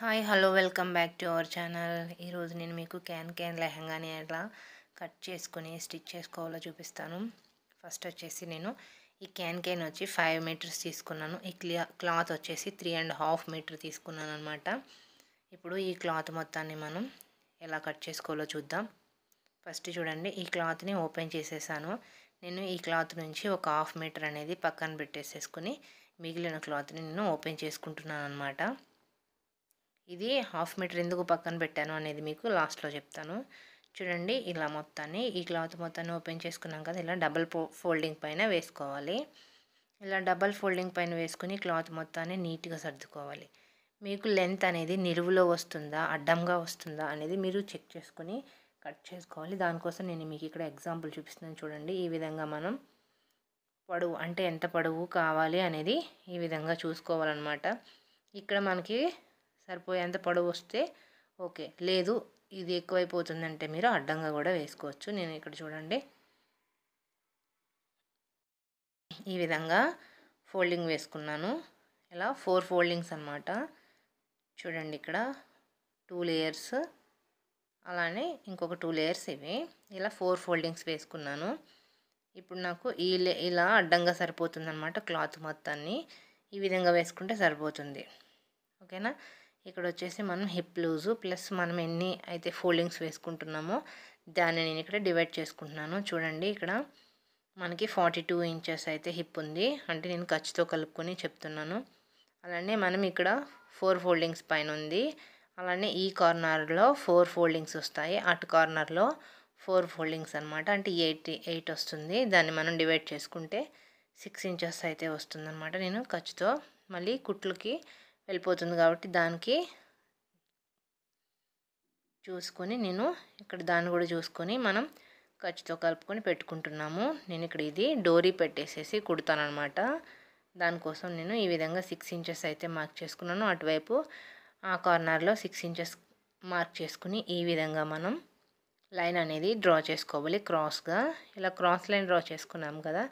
Hi hello welcome back to our channel. ఈరోజు నేను మీకు క్యాన్ క్యాన్ లెహంగాని ఎలా కట్ చేసుకుని స్టిచ్ చేసుకోవాలో చూపిస్తాను. ఫస్ట్ వచ్చేసి నేను ఈ క్యాన్ క్యాన్ వచ్చి ఫైవ్ మీటర్స్ తీసుకున్నాను. ఈ క్లాత్ వచ్చేసి త్రీ అండ్ హాఫ్ మీటర్ తీసుకున్నాను అనమాట ఇప్పుడు ఈ క్లాత్ మొత్తాన్ని మనం ఎలా కట్ చేసుకోవాలో చూద్దాం. ఫస్ట్ చూడండి ఈ క్లాత్ని ఓపెన్ చేసేసాను. నేను ఈ క్లాత్ నుంచి ఒక హాఫ్ మీటర్ అనేది పక్కన పెట్టేసేసుకుని మిగిలిన క్లాత్ని నేను ఓపెన్ చేసుకుంటున్నాను అనమాట ఇది హాఫ్ మీటర్ ఎందుకు పక్కన పెట్టాను అనేది మీకు లాస్ట్లో చెప్తాను. చూడండి ఇలా మొత్తాన్ని ఈ క్లాత్ మొత్తాన్ని ఓపెన్ చేసుకున్నాం కదా ఇలా డబల్ ఫోల్డింగ్ పైన వేసుకోవాలి. ఇలా డబల్ ఫోల్డింగ్ పైన వేసుకుని క్లాత్ మొత్తాన్ని నీట్గా సర్దుకోవాలి. మీకు లెంత్ అనేది నిలువులో వస్తుందా అడ్డంగా వస్తుందా అనేది మీరు చెక్ చేసుకుని కట్ చేసుకోవాలి. దానికోసం నేను మీకు ఇక్కడ ఎగ్జాంపుల్ చూపిస్తున్నాను చూడండి. ఈ విధంగా మనం పొడవు అంటే ఎంత పొడవు కావాలి అనేది ఈ విధంగా చూసుకోవాలన్నమాట. ఇక్కడ మనకి సరిపోయేంత పొడవు వస్తే ఓకే. లేదు ఇది ఎక్కువైపోతుందంటే మీరు అడ్డంగా కూడా వేసుకోవచ్చు. నేను ఇక్కడ చూడండి. ఈ విధంగా ఫోల్డింగ్ వేసుకున్నాను. ఇలా ఫోర్ ఫోల్డింగ్స్ అనమాట చూడండి ఇక్కడ టూ లేయర్స్ అలానే ఇంకొక టూ లేయర్స్ ఇవి. ఇలా ఫోర్ ఫోల్డింగ్స్ వేసుకున్నాను. ఇప్పుడు నాకు ఈ ఇలా అడ్డంగా సరిపోతుంది అనమాట క్లాత్ మొత్తాన్ని. ఈ విధంగా వేసుకుంటే సరిపోతుంది. ఓకేనా? ఇక్కడ వచ్చేసి మనం హిప్ లూజు ప్లస్ మనం ఎన్ని అయితే ఫోల్డింగ్స్ వేసుకుంటున్నామో దాన్ని నేను ఇక్కడ డివైడ్ చేసుకుంటున్నాను. చూడండి ఇక్కడ మనకి ఫార్టీ టూ ఇంచెస్ అయితే హిప్ ఉంది. అంటే నేను ఖర్చుతో కలుపుకొని చెప్తున్నాను. అలానే మనం ఇక్కడ ఫోర్ ఫోల్డింగ్స్ పైన ఉంది. అలానే ఈ కార్నర్లో ఫోర్ ఫోల్డింగ్స్ వస్తాయి. అటు కార్నర్లో ఫోర్ ఫోల్డింగ్స్ అనమాట అంటే ఎయిట్ ఎయిట్ వస్తుంది. దాన్ని మనం డివైడ్ చేసుకుంటే సిక్స్ ఇంచెస్ అయితే వస్తుందన్నమాట. నేను ఖర్చుతో మళ్ళీ కుట్లకి వెళ్ళిపోతుంది కాబట్టి దానికి చూసుకొని నేను ఇక్కడ దాన్ని కూడా చూసుకొని మనం ఖర్చుతో కలుపుకొని పెట్టుకుంటున్నాము. నేను ఇక్కడ ఇది డోరీ పెట్టేసేసి కుడతానమాట దానికోసం నేను ఈ విధంగా సిక్స్ ఇంచెస్ అయితే మార్క్ చేసుకున్నాను. అటువైపు ఆ కార్నర్లో సిక్స్ ఇంచెస్ మార్క్ చేసుకుని ఈ విధంగా మనం లైన్ అనేది డ్రా చేసుకోవాలి క్రాస్గా. ఇలా క్రాస్ లైన్ డ్రా చేసుకున్నాం కదా.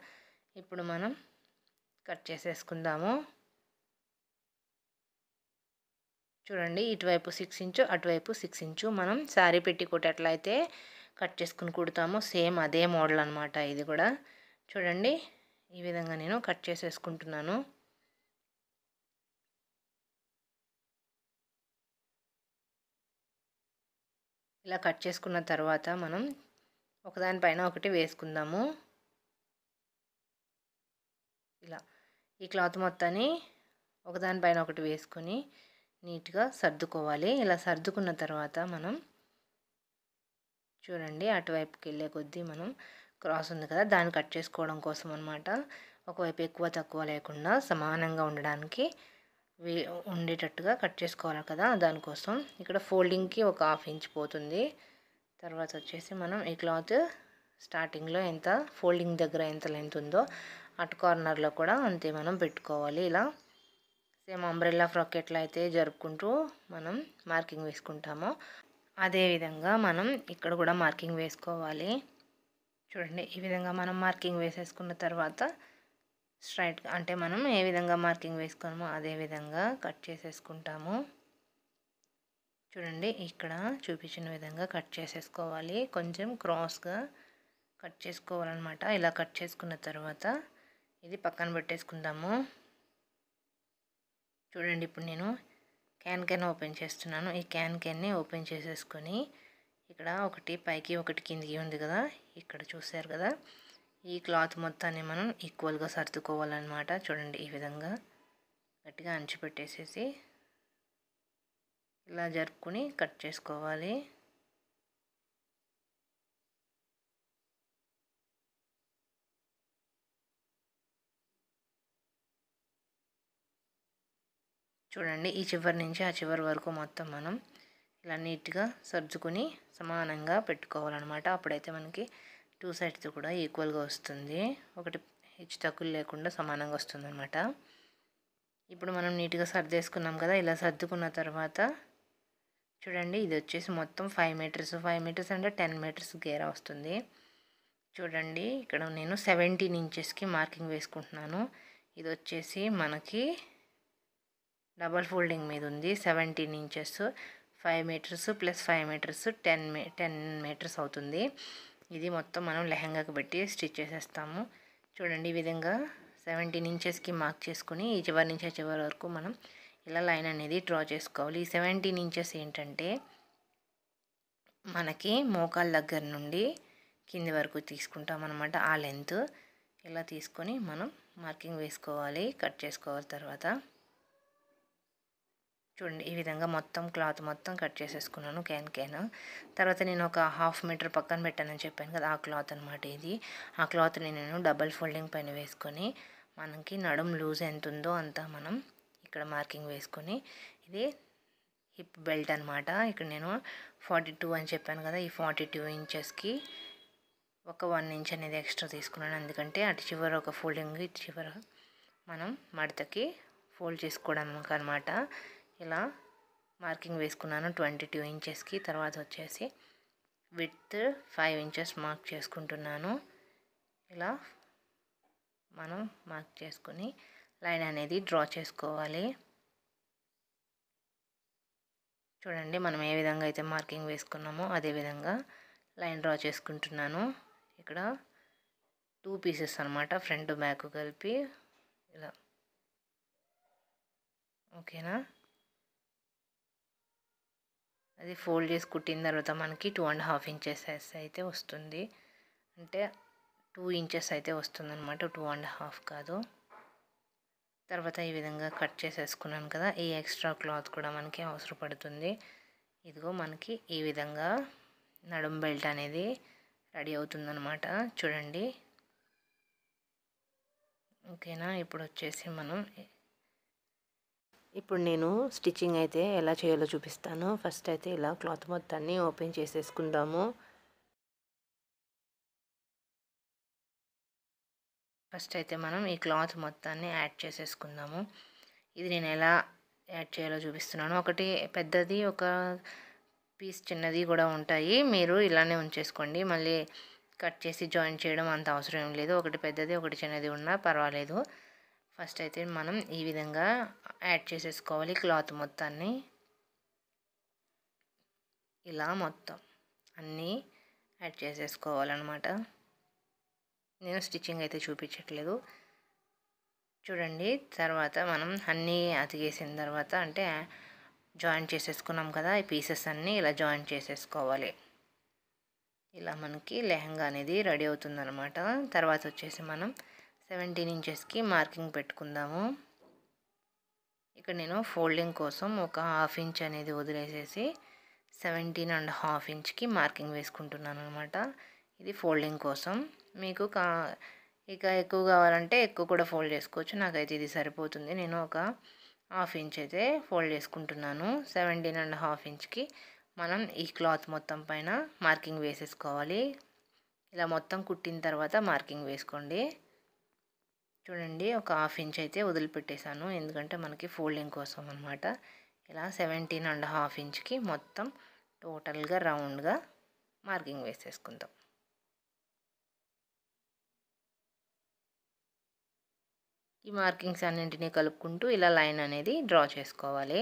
ఇప్పుడు మనం కట్ చేసేసుకుందాము. చూడండి ఇటువైపు సిక్స్ ఇంచు అటువైపు సిక్స్ ఇంచు మనం శారీ పెట్టి కుట్టేట్లయితే కట్ చేసుకుని కుడతాము. సేమ్ అదే మోడల్ అనమాట ఇది కూడా. చూడండి ఈ విధంగా నేను కట్ చేసేసుకుంటున్నాను. ఇలా కట్ చేసుకున్న తర్వాత మనం ఒకదానిపైన ఒకటి వేసుకుందాము. ఇలా ఈ క్లాత్ మొత్తాన్ని ఒకదానిపైన ఒకటి వేసుకొని నీట్గా సర్దుకోవాలి. ఇలా సర్దుకున్న తర్వాత మనం చూడండి అటువైపుకి వెళ్ళే కొద్దీ మనం క్రాస్ ఉంది కదా దాన్ని కట్ చేసుకోవడం కోసం అనమాట ఒకవైపు ఎక్కువ తక్కువ లేకుండా సమానంగా ఉండడానికి ఉండేటట్టుగా కట్ చేసుకోవాలి కదా దానికోసం. ఇక్కడ ఫోల్డింగ్కి ఒక హాఫ్ ఇంచ్ పోతుంది. తర్వాత వచ్చేసి మనం ఈ క్లాత్ స్టార్టింగ్లో ఎంత ఫోల్డింగ్ దగ్గర ఎంత లెంత్ ఉందో అటు కార్నర్లో కూడా అంతే మనం పెట్టుకోవాలి. ఇలా సేమ్ అంబ్రెల్లా ఫ్రాక్ ఎట్లా అయితే జరుపుకుంటూ మనం మార్కింగ్ వేసుకుంటామో. అదేవిధంగా మనం ఇక్కడ కూడా మార్కింగ్ వేసుకోవాలి. చూడండి ఈ విధంగా మనం మార్కింగ్ వేసేసుకున్న తర్వాత స్ట్రైట్ అంటే మనం ఏ విధంగా మార్కింగ్ వేసుకున్నామో అదే విధంగా కట్ చేసేసుకుంటాము. చూడండి ఇక్కడ చూపించిన విధంగా కట్ చేసేసుకోవాలి. కొంచెం క్రాస్గా కట్ చేసుకోవాలన్నమాట. ఇలా కట్ చేసుకున్న తర్వాత ఇది పక్కన పెట్టేసుకుందాము. చూడండి ఇప్పుడు నేను క్యాన్ క్యాన్ ఓపెన్ చేస్తున్నాను. ఈ క్యాన్ క్యాన్ని ఓపెన్ చేసేసుకొని ఇక్కడ ఒకటి పైకి ఒకటి కిందికి ఉంది కదా ఇక్కడ చూసారు కదా? ఈ క్లాత్ మొత్తాన్ని మనం ఈక్వల్గా సర్దుకోవాలన్నమాట. చూడండి ఈ విధంగా గట్టిగా అంచిపెట్టేసేసి ఇలా జరుపుకొని కట్ చేసుకోవాలి. చూడండి ఈ చివరి నుంచి ఆ చివరి వరకు మొత్తం మనం ఇలా నీట్గా సర్దుకుని సమానంగా పెట్టుకోవాలన్నమాట. అప్పుడైతే మనకి టూ సైడ్స్ కూడా ఈక్వల్గా వస్తుంది. ఒకటి హెచ్చు తక్కువ లేకుండా సమానంగా వస్తుంది అనమాట ఇప్పుడు మనం నీట్గా సర్దేసుకున్నాం కదా ఇలా సర్దుకున్న తర్వాత చూడండి ఇది వచ్చేసి మొత్తం ఫైవ్ మీటర్స్. ఫైవ్ మీటర్స్ అంటే టెన్ మీటర్స్ గేర వస్తుంది. చూడండి ఇక్కడ నేను సెవెంటీన్ ఇంచెస్కి మార్కింగ్ వేసుకుంటున్నాను. ఇది వచ్చేసి మనకి డబల్ ఫోల్డింగ్ మీద ఉంది. Seventeen inches five meters plus five meters ten మీ టెన్ మీటర్స్ అవుతుంది. ఇది మొత్తం మనం లెహంగాకి పెట్టి స్టిచ్ చేసేస్తాము. చూడండి ఈ విధంగా సెవెంటీన్ ఇంచెస్కి మార్క్ చేసుకుని ఈ చివరి నుంచి ఆ చివరి వరకు మనం ఇలా లైన్ అనేది డ్రా చేసుకోవాలి. ఈ సెవెంటీన్ ఇంచెస్ ఏంటంటే మనకి మోకాల దగ్గర నుండి కింది వరకు తీసుకుంటాం అనమాట ఆ లెంత్ ఇలా తీసుకొని మనం మార్కింగ్ వేసుకోవాలి కట్ చేసుకోవాలి తర్వాత. చూడండి ఈ విధంగా మొత్తం క్లాత్ మొత్తం కట్ చేసేసుకున్నాను క్యాన్ క్యాన్ తర్వాత నేను ఒక హాఫ్ మీటర్ పక్కన పెట్టానని చెప్పాను కదా ఆ క్లాత్ అనమాట ఇది. ఆ క్లాత్ని నేను డబల్ ఫోల్డింగ్ పైన వేసుకొని మనకి నడుం లూజ్ ఎంత ఉందో అంతా మనం ఇక్కడ మార్కింగ్ వేసుకొని ఇది హిప్ బెల్ట్ అనమాట ఇక్కడ నేను ఫార్టీ టూ అని చెప్పాను కదా ఈ ఫార్టీ టూ ఇంచెస్కి ఒక వన్ ఇంచ్ అనేది ఎక్స్ట్రా తీసుకున్నాను. ఎందుకంటే అటు చివర ఒక ఫోల్డింగ్ ఇటు చివర మనం మడతకి ఫోల్డ్ చేసుకోవడానికి అనమాట ఇలా మార్కింగ్ వేసుకున్నాను ట్వంటీ టూ ఇంచెస్కి. తర్వాత వచ్చేసి విత్ ఫైవ్ ఇంచెస్ మార్క్ చేసుకుంటున్నాను. ఇలా మనం మార్క్ చేసుకుని లైన్ అనేది డ్రా చేసుకోవాలి. చూడండి మనం ఏ విధంగా అయితే మార్కింగ్ వేసుకున్నామో అదే విధంగా లైన్ డ్రా చేసుకుంటున్నాను. ఇక్కడ టూ పీసెస్ అనమాట ఫ్రంట్ బ్యాక్ కలిపి ఇలా. ఓకేనా? అది ఫోల్డ్ చేసి కుట్టిన తర్వాత మనకి టూ అండ్ హాఫ్ ఇంచెస్ అయితే వస్తుంది. అంటే టూ ఇంచెస్ అయితే వస్తుంది అనమాట టూ అండ్ హాఫ్ కాదు. తర్వాత ఈ విధంగా కట్ చేసేసుకున్నాను కదా ఈ ఎక్స్ట్రా క్లాత్ కూడా మనకి అవసరపడుతుంది. ఇదిగో మనకి ఈ విధంగా నడుం బెల్ట్ అనేది రెడీ అవుతుందన్నమాట. చూడండి. ఓకేనా? ఇప్పుడు వచ్చేసి మనం ఇప్పుడు నేను స్టిచ్చింగ్ అయితే ఎలా చేయాలో చూపిస్తాను. ఫస్ట్ అయితే ఇలా క్లాత్ మొత్తాన్ని ఓపెన్ చేసేసుకుందాము. ఫస్ట్ అయితే మనం ఈ క్లాత్ మొత్తాన్ని యాడ్ చేసేసుకుందాము. ఇది నేను ఎలా యాడ్ చేయాలో చూపిస్తున్నాను. ఒకటి పెద్దది ఒక పీస్ చిన్నది కూడా ఉంటాయి. మీరు ఇలానే ఉంచేసుకోండి. మళ్ళీ కట్ చేసి జాయిన్ చేయడం అంత అవసరం ఏం లేదు. ఒకటి పెద్దది ఒకటి చిన్నది ఉన్నా పర్వాలేదు. ఫస్ట్ అయితే మనం ఈ విధంగా యాడ్ చేసేసుకోవాలి క్లాత్ మొత్తాన్ని. ఇలా మొత్తం అన్నీ యాడ్ చేసేసుకోవాలన్నమాట. నేను స్టిచ్చింగ్ అయితే చూపించట్లేదు. చూడండి తర్వాత మనం అన్నీ అతికేసిన తర్వాత అంటే జాయిన్ చేసేసుకున్నాం కదా ఈ పీసెస్ అన్నీ ఇలా జాయిన్ చేసేసుకోవాలి. ఇలా మనకి లెహంగా అనేది రెడీ అవుతుందన్నమాట. తర్వాత వచ్చేసి మనం సెవెంటీన్ ఇంచెస్కి మార్కింగ్ పెట్టుకుందాము. ఇక్కడ నేను ఫోల్డింగ్ కోసం ఒక హాఫ్ ఇంచ్ అనేది వదిలేసేసి సెవెంటీన్ అండ్ హాఫ్ ఇంచ్కి మార్కింగ్ వేసుకుంటున్నాను అనమాట ఇది ఫోల్డింగ్ కోసం. మీకు కా ఇక ఎక్కువ కావాలంటే ఎక్కువ కూడా ఫోల్డ్ చేసుకోవచ్చు. నాకైతే ఇది సరిపోతుంది. నేను ఒక హాఫ్ ఇంచ్ అయితే ఫోల్డ్ చేసుకుంటున్నాను. సెవెంటీన్ అండ్ హాఫ్ ఇంచ్కి మనం ఈ క్లాత్ మొత్తం పైన మార్కింగ్ వేసేసుకోవాలి. ఇలా మొత్తం కుట్టిన తర్వాత మార్కింగ్ వేసుకోండి. చూడండి ఒక హాఫ్ ఇంచ్ అయితే వదిలిపెట్టేశాను. ఎందుకంటే మనకి ఫోల్డింగ్ కోసం అనమాట ఇలా సెవెంటీన్ అండ్ హాఫ్ ఇంచ్కి మొత్తం టోటల్గా రౌండ్గా మార్కింగ్ వేసేసుకుందాం. ఈ మార్కింగ్స్ అన్నింటినీ కలుపుకుంటూ ఇలా లైన్ అనేది డ్రా చేసుకోవాలి.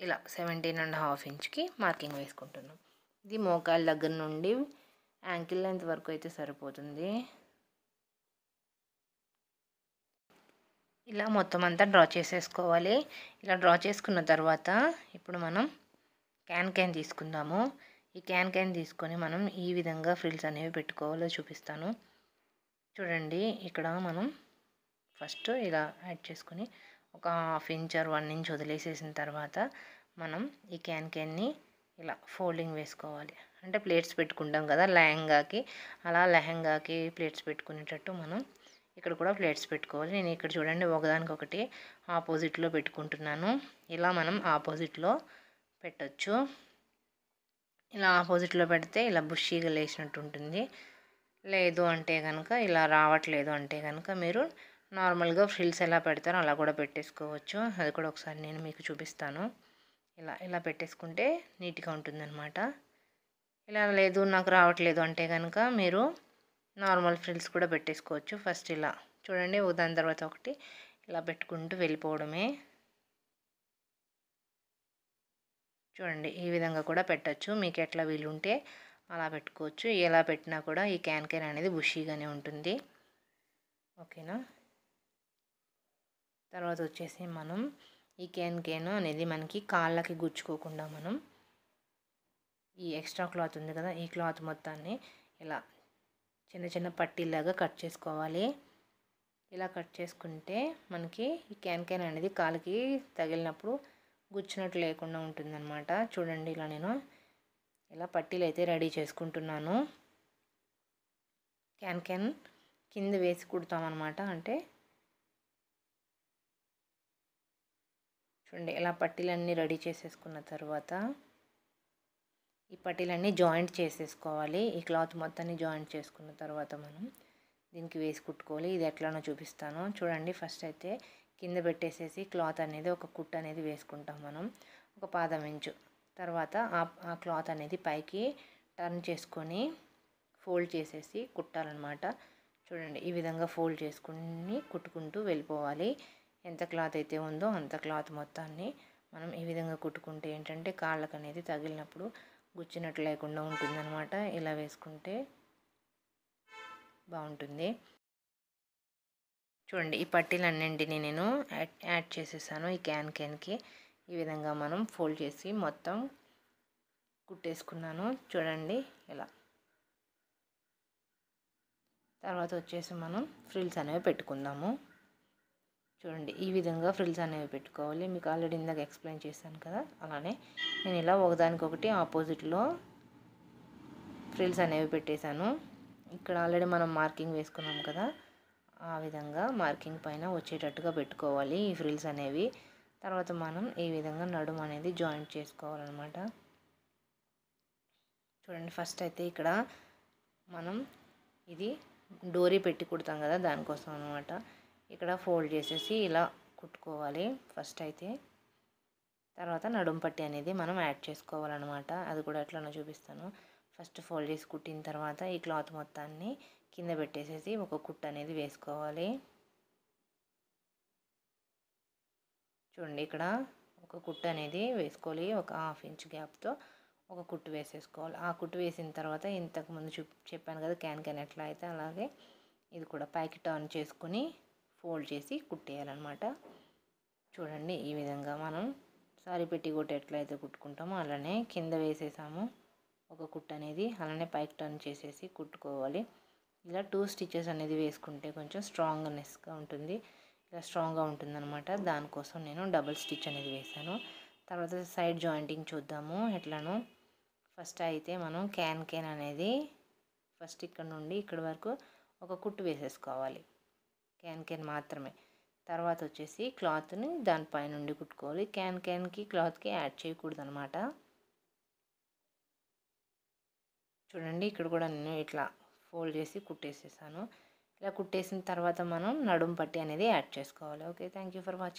ఇలా సెవెంటీన్ అండ్ హాఫ్ ఇంచ్కి మార్కింగ్ వేసుకుంటున్నాం. ఇది మోకాళ్ళ దగ్గర నుండి యాంకిల్ లెంత్ వరకు అయితే సరిపోతుంది. ఇలా మొత్తం అంతా డ్రా చేసేసుకోవాలి. ఇలా డ్రా చేసుకున్న తర్వాత ఇప్పుడు మనం క్యాన్ క్యాన్ తీసుకుందాము. ఈ క్యాన్ క్యాన్ తీసుకొని మనం ఈ విధంగా ఫ్రిల్స్ అనేవి పెట్టుకోవాలో చూపిస్తాను. చూడండి ఇక్కడ మనం ఫస్ట్ ఇలా యాడ్ చేసుకొని ఒక half inch or one inch వదిలేసేసిన తర్వాత మనం ఈ క్యాన్ క్యాన్ని ఇలా ఫోల్డింగ్ వేసుకోవాలి. అంటే ప్లేట్స్ పెట్టుకుంటాం కదా లెహంగాకి అలా లెహంగాకి ప్లేట్స్ పెట్టుకునేటట్టు మనం ఇక్కడ కూడా ప్లేట్స్ పెట్టుకోవాలి. నేను ఇక్కడ చూడండి ఒకదానికొకటి ఆపోజిట్లో పెట్టుకుంటున్నాను. ఇలా మనం ఆపోజిట్లో పెట్టచ్చు. ఇలా ఆపోజిట్లో పెడితే ఇలా బుషీగా లేచినట్టు ఉంటుంది. లేదు అంటే కనుక ఇలా రావట్లేదు అంటే కనుక మీరు నార్మల్గా ఫ్రిల్స్ ఎలా పెడతారో అలా కూడా పెట్టేసుకోవచ్చు. అది కూడా ఒకసారి నేను మీకు చూపిస్తాను. ఇలా ఇలా పెట్టేసుకుంటే నీట్గా ఉంటుందన్నమాట. ఇలా లేదు నాకు రావట్లేదు అంటే కనుక మీరు నార్మల్ ఫ్రిల్స్ కూడా పెట్టేసుకోవచ్చు. ఫస్ట్ ఇలా చూడండి దాని తర్వాత ఒకటి ఇలా పెట్టుకుంటూ వెళ్ళిపోవడమే. చూడండి ఈ విధంగా కూడా పెట్టచ్చు. మీకు ఎట్లా వీలుంటే అలా పెట్టుకోవచ్చు. ఎలా పెట్టినా కూడా ఈ క్యాన్ క్యాన్ అనేది బుషీగానే ఉంటుంది. ఓకేనా? తర్వాత వచ్చేసి మనం ఈ కేన్ క్యాన్ అనేది మనకి కాళ్ళకి గుచ్చుకోకుండా మనం ఈ ఎక్స్ట్రా క్లాత్ ఉంది కదా ఈ క్లాత్ మొత్తాన్ని ఇలా చిన్న చిన్న పట్టీలాగా కట్ చేసుకోవాలి. ఇలా కట్ చేసుకుంటే మనకి ఈ క్యాన్ క్యాన్ అనేది కాలుకి తగిలినప్పుడు గుచ్చినట్టు లేకుండా ఉంటుందన్నమాట. చూడండి ఇలా నేను ఇలా పట్టీలు అయితే రెడీ చేసుకుంటున్నాను. క్యాన్ క్యాన్ కింద వేసి కుడతామన్నమాట. అంటే చూడండి ఇలా పట్టీలన్నీ రెడీ చేసేసుకున్న తర్వాత ఈ పట్టీలన్నీ జాయింట్ చేసేసుకోవాలి. ఈ క్లాత్ మొత్తాన్ని జాయింట్ చేసుకున్న తర్వాత మనం దీనికి వేసి కుట్టుకోవాలి. ఇది ఎట్లానో చూపిస్తాను. చూడండి ఫస్ట్ అయితే కింద పెట్టేసేసి క్లాత్ అనేది ఒక కుట్టు అనేది వేసుకుంటాం మనం ఒక పాదం ఇంచు. తర్వాత ఆ క్లాత్ అనేది పైకి టర్న్ చేసుకొని ఫోల్డ్ చేసేసి కుట్టాలన్నమాట. చూడండి ఈ విధంగా ఫోల్డ్ చేసుకుని కుట్టుకుంటూ వెళ్ళిపోవాలి. ఎంత క్లాత్ అయితే ఉందో అంత క్లాత్ మొత్తాన్ని మనం ఈ విధంగా కుట్టుకుంటే ఏంటంటే కాళ్ళకు అనేది తగిలినప్పుడు గుచ్చినట్టు లేకుండా ఉంటుందన్నమాట. ఇలా వేసుకుంటే బాగుంటుంది. చూడండి ఈ పట్టీలన్నింటినీ నేను యాడ్ యాడ్ చేసేసాను ఈ క్యాన్ క్యాన్కి ఈ విధంగా మనం ఫోల్డ్ చేసి మొత్తం కుట్టేసుకున్నాను. చూడండి ఇలా. తర్వాత వచ్చేసి మనం ఫ్రిల్స్ అనేవి పెట్టుకుందాము. చూడండి ఈ విధంగా ఫ్రిల్స్ అనేవి పెట్టుకోవాలి. మీకు ఆల్రెడీ ఇందాక ఎక్స్ప్లెయిన్ చేశాను కదా అలానే నేను ఇలా ఒకదానికొకటి ఆపోజిట్లో ఫ్రిల్స్ అనేవి పెట్టేశాను. ఇక్కడ ఆల్రెడీ మనం మార్కింగ్ వేసుకున్నాం కదా ఆ విధంగా మార్కింగ్ పైన వచ్చేటట్టుగా పెట్టుకోవాలి ఈ ఫ్రిల్స్ అనేవి. తర్వాత మనం ఈ విధంగా నడుము అనేది జాయింట్ చేసుకోవాలన్నమాట. చూడండి ఫస్ట్ అయితే ఇక్కడ మనం ఇది డోరీ పెట్టి కుడతాం కదా దానికోసం అనమాట ఇక్కడ ఫోల్డ్ చేసేసి ఇలా కుట్టుకోవాలి ఫస్ట్ అయితే. తర్వాత నడుం పట్టి అనేది మనం యాడ్ చేసుకోవాలన్నమాట. అది కూడా ఎట్లనో చూపిస్తాను. ఫస్ట్ ఫోల్డ్ చేసి కుట్టిన తర్వాత ఈ క్లాత్ మొత్తాన్ని కింద పెట్టేసేసి ఒక కుట్టు అనేది వేసుకోవాలి. చూడండి ఇక్కడ ఒక కుట్టు అనేది వేసుకోవాలి. ఒక హాఫ్ ఇంచ్ గ్యాప్తో ఒక కుట్టు వేసేసుకోవాలి. ఆ కుట్టు వేసిన తర్వాత ఇంతకుముందు చూ చెప్పాను కదా క్యాన్ క్యాన్ ఎట్లా అయితే అలాగే ఇది కూడా ప్యాకెట్ ఆన్ చేసుకుని ఫోల్డ్ చేసి కుట్టేయాలన్నమాట. చూడండి ఈ విధంగా మనం సారీ పెట్టి కొట్టి ఎట్లయితే కుట్టుకుంటామో అలానే కింద వేసేసాము. ఒక కుట్ట అనేది అలానే పైకి టర్న్ చేసేసి కుట్టుకోవాలి. ఇలా టూ స్టిచెస్ అనేది వేసుకుంటే కొంచెం స్ట్రాంగ్నెస్గా ఉంటుంది. ఇలా స్ట్రాంగ్గా ఉంటుందన్నమాట. దానికోసం నేను డబుల్ స్టిచ్ అనేది వేసాను తర్వాత సైడ్ జాయింటింగ్ చూద్దాము. ఎట్లానో ఫస్ట్ అయితే మనం క్యాన్ క్యాన్ అనేది ఫస్ట్ ఇక్కడ నుండి ఇక్కడ వరకు ఒక కుట్టు వేసేసుకోవాలి. క్యాన్ క్యాన్ మాత్రమే. తర్వాత వచ్చేసి క్లాత్ని దానిపై నుండి కుట్టుకోవాలి. క్యాన్ క్యాన్కి క్లాత్కి యాడ్ చేయకూడదు అనమాట చూడండి ఇక్కడ కూడా నేను ఇట్లా ఫోల్డ్ చేసి కుట్టేసేసాను. ఇలా కుట్టేసిన తర్వాత మనం నడుము పట్టి అనేది యాడ్ చేసుకోవాలి. Okay thank you for watching